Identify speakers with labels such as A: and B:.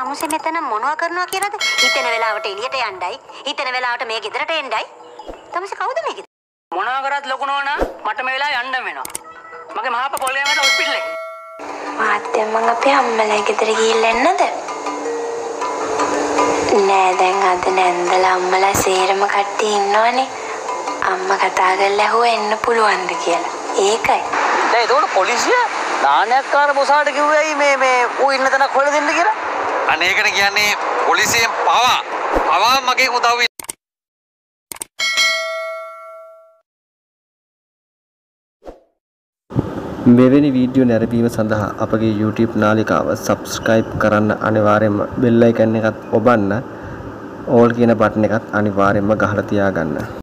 A: තමුසේ මෙතන මොනවා කරනවා කියලාද? හිතෙන වෙලාවට එළියට යන්නයි, හිතෙන වෙලාවට මේ ගෙදරට එන්නයි. තමුසේ කවුද මේ ගෙදර?
B: මොනවා කරත් ලොකු නෝනා මට මේ වෙලාවේ යන්න වෙනවා. මගේ මහාප පොල්ලේ මට හොස්පිටල් එකේ.
C: මාත්‍ය මං අපේ අම්මලා ගෙදර ගිහිල්ලා එන්නද? නෑ දැන් අද නැන්දලා අම්මලා සේරම කට්ටිය ඉන්නවනේ. අම්මා කතා කරලා ඇහුවා එන්න පුළුවන්ද කියලා. ඒකයි.
B: දැන් ඒතකොට පොලිසිය දානයක්කාර බොසාට කිව්වයි මේ මේ ඌ ඉන්න තැනක් හොයලා දෙන්න කියලා.
D: අනේකට කියන්නේ පොලිසියෙන් පවා පවා මගේ උදව්
E: මෙවැනි වීඩියෝ නැරඹීම සඳහා අපගේ YouTube නාලිකාව සබස්ක්‍රයිබ් කරන්න අනිවාර්යයෙන්ම බෙල් අයිකන් එකත් ඔබන්න ඕල් කියන බටන් එකත් අනිවාර්යයෙන්ම ගහලා තියාගන්න.